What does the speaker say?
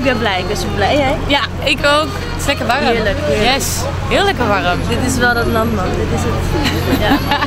Ik ben blij, ik ben zo blij hè. Ja, ik ook. Het is lekker warm. Heerlijk. Yes, heel lekker warm. Dit is wel dat land man, dit is het. Ja.